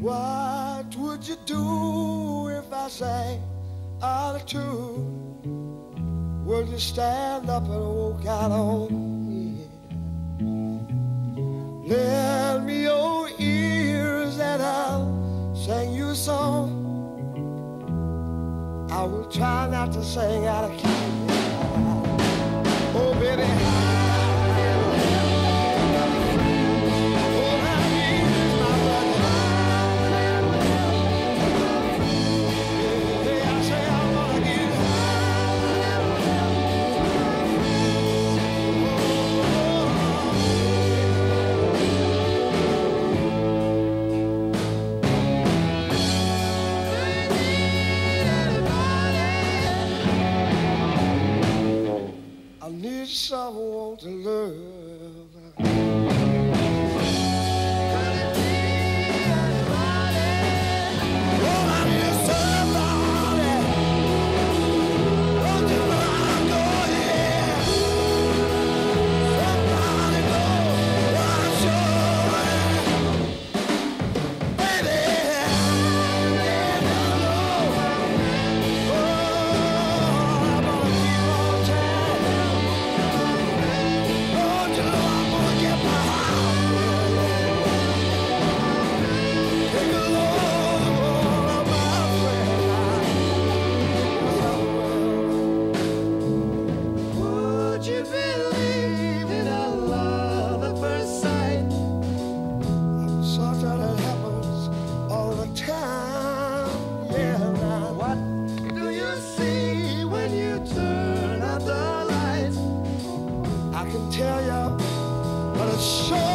What would you do if I sang out of tune? Would you stand up and walk out on me? Lend me your ears and I'll sing you a song. I will try not to sing out of key. Oh, baby. tell you, but it's sure.